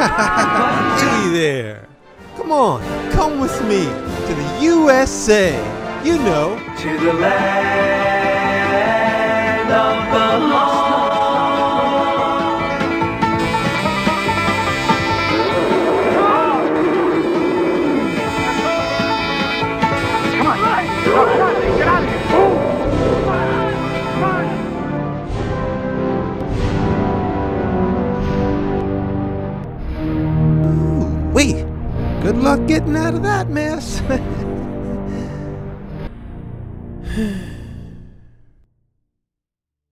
hey there. Come on, come with me to the USA. You know, to the land of the lost. wait. Good luck getting out of that mess.